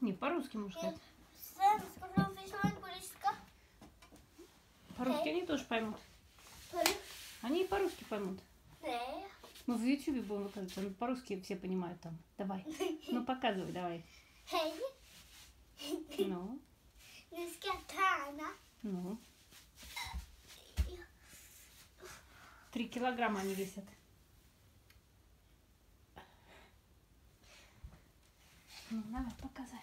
Не, по-русски можно сказать. En polska? По-русски они тоже поймут. Они и по-русски поймут. Мы в Ютубе будем выкладывать, там по-русски все понимают там. Давай. Ну показывай, давай. Ну, Nu ska jag träna. ну. Три килограмма они весят. Ну, давай, показывай.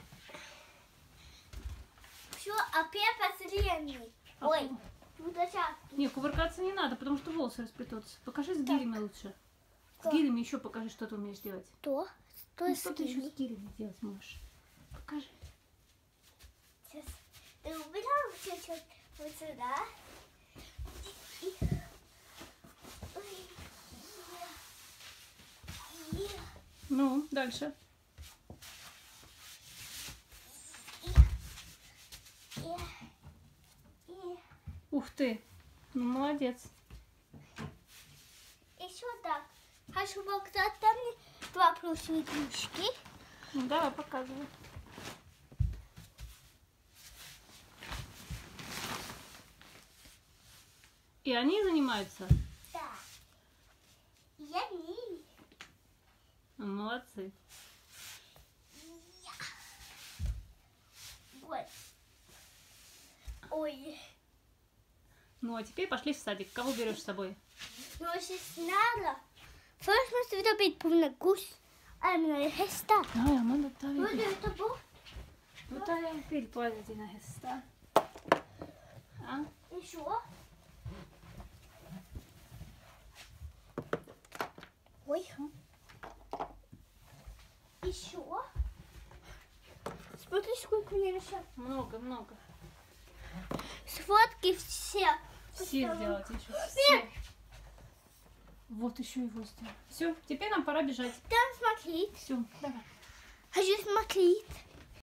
Все, а Пеппа средний. А Ой, сейчас. Не, кувыркаться не надо, потому что волосы расплетутся. Покажи с гирями лучше. С Так. гирями еще покажи, что ты умеешь делать. Что? Что Ну, что ты еще с гирями делать можешь? Покажи. Сейчас. Ты убирал чуть-чуть вот сюда. И- Ну, дальше. и- и- Ух ты. Ну, молодец. Еще так. Хочу показать там мне два плюсовые кружки. Ну, давай, показывай. И они занимаются? Да. Я не. Ну, молодцы. Ой. Ой. Ну, а теперь пошли в садик. Кого берешь с собой? Är måste vi ta bild på mina kos. Äh, mina hästar. Ja, ja, men då tar vi du ta bort. Då tar jag en bild på alla dina hästar. Ja. Еще. Ой. Еще. Смотри, сколько мне еще. Много, много. Сфотки все. Все сделать еще. Все. Вот еще его сделать. Все, теперь нам пора бежать. Там смотреть. Все, давай. Хочу смотреть.